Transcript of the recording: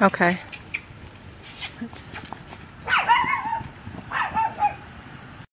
Okay. Let's